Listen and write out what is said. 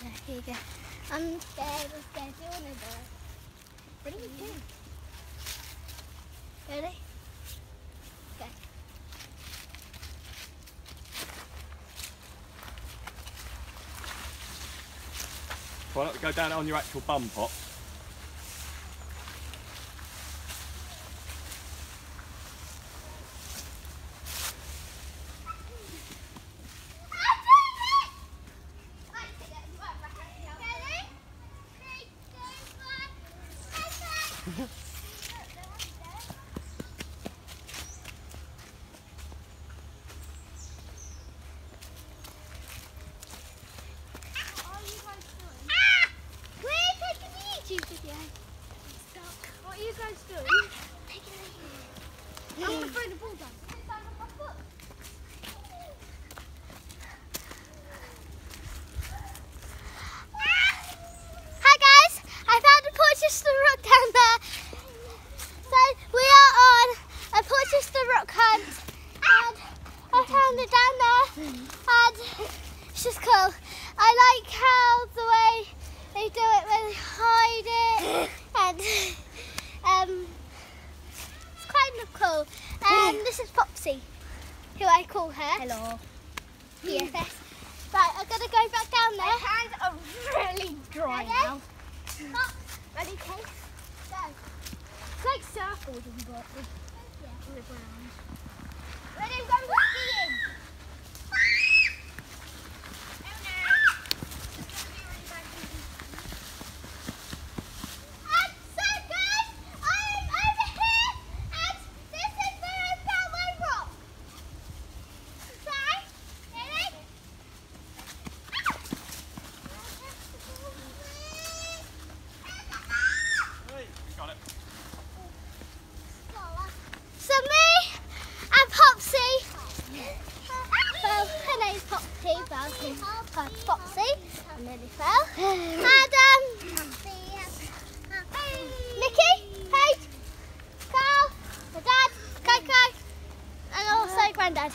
go, here you go. I'm scared, I'm scared. Do you want to do it? What do you do? Ready? Go. Not go down on your actual bum pot? What are you guys doing? I'm going to throw the ball down. Hi guys, I found a Portchester Rock down there. So we are on a Portchester Rock hunt and I found it down there and it's just cool. I like how the way they do it when they hide it and um, it's kind of cool. And this is Popsy, who I call her. Hello. BFS. Right, I'm gonna go back down there. My hands are really dry Ready? now. Pop. Ready, Kate? Go. It's like surfboarding, but round. Ready, go skiing. Tied to Foxy, and nearly fell. and um, Mickey, Paige, Carl, my dad, Kai, and also Grandad.